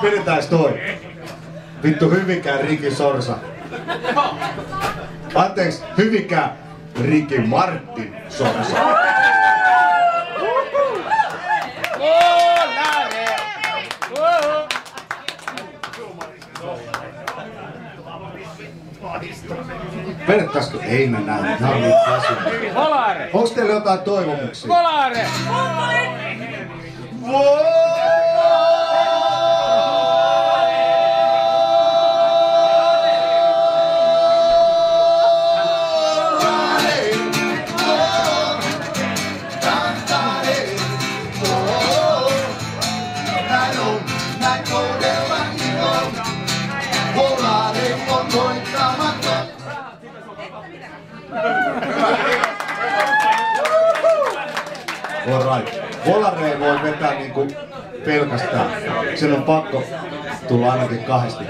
Pidetääns toi. Vittu Hyvinkään Riki Sorsa. Anteeksi, Hyvinkään Riki Martin Sorsa. Vedettäisikö? Ei mä näe. Nää on niin! Onks teillä jotain toivomuksia? Volare! Alright. Volareen voi vetää niinku pelkästään. Sen on pakko tulla ainakin kahdesti.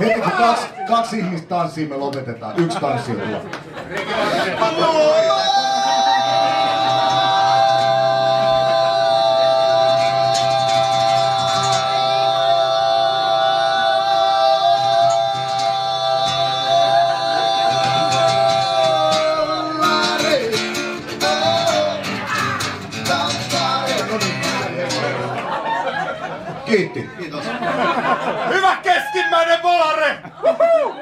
Heti kun kaksi, kaksi ihmistä tanssii, me lopetetaan. Yksi tanssi on Kiitti. Kiitos. Hyvä keskimmäinen volare! Uhuhu!